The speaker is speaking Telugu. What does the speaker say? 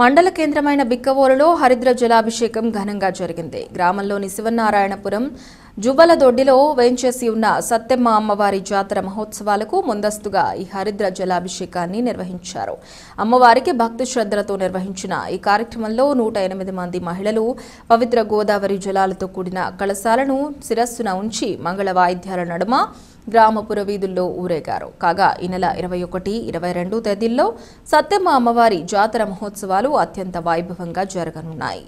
మండల కేంద్రమైన బిక్కవోలులో హరిద్ర జలాభిషేకం ఘనంగా జరిగింది. గ్రామంలోని శివనారాయణపురం జుబలదొడ్డిలో వేంచేసి ఉన్న సత్తెమ్మ అమ్మవారి జాతర మహోత్సవాలకు ముందస్తుగా ఈ హరిద్ర జలాభిషేకాన్ని నిర్వహించారు. అమ్మవారికి భక్తి శ్రద్ధలతో నిర్వహించిన ఈ కార్యక్రమంలో నూట ఎనిమిది మంది మహిళలు పవిత్ర గోదావరి జలాలతో కూడిన కలశాలను శిరస్సున ఉంచి మంగళ వాయిద్యాల నడుమ గ్రామ వీధుల్లో ఊరేగారు. కాగా ఈ నెల ఇరవై ఒకటి ఇరవై రెండు తేదీల్లో సత్యమ్మ అమ్మవారి జాతర మహోత్సవాలు అత్యంత వైభవంగా జరగనున్నాయి.